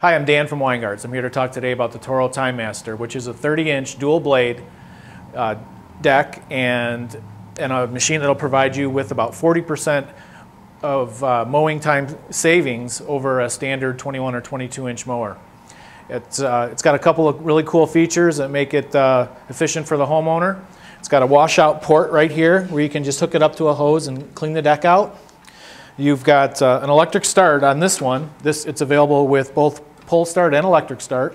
Hi, I'm Dan from Weingartz. I'm here to talk today about the Toro TimeMaster, which is a 30-inch dual blade uh, deck and, and a machine that'll provide you with about 40% of uh, mowing time savings over a standard 21 or 22 inch mower. It's, uh, it's got a couple of really cool features that make it uh, efficient for the homeowner. It's got a washout port right here where you can just hook it up to a hose and clean the deck out. You've got uh, an electric start on this one. This, it's available with both pull start and electric start.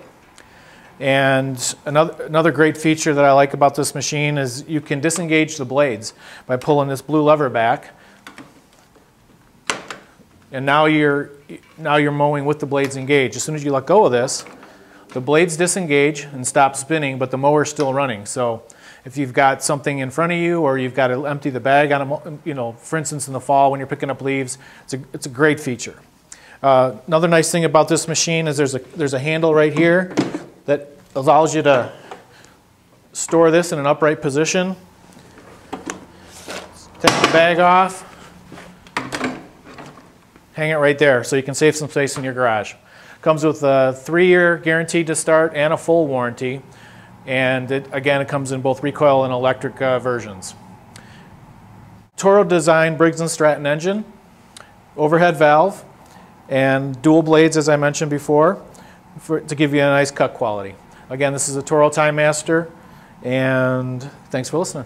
And another, another great feature that I like about this machine is you can disengage the blades by pulling this blue lever back. And now you're, now you're mowing with the blades engaged. As soon as you let go of this, the blades disengage and stop spinning, but the mower's still running. So if you've got something in front of you or you've got to empty the bag on a, you know, for instance, in the fall when you're picking up leaves, it's a, it's a great feature. Uh, another nice thing about this machine is there's a, there's a handle right here that allows you to store this in an upright position. Take the bag off, hang it right there so you can save some space in your garage. Comes with a three-year guarantee to start and a full warranty. And it, again, it comes in both recoil and electric uh, versions. Toro design Briggs & Stratton engine, overhead valve, and dual blades, as I mentioned before, for, to give you a nice cut quality. Again, this is a Toro TimeMaster, and thanks for listening.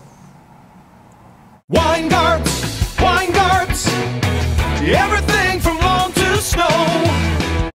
Weingartz, Weingartz, everything from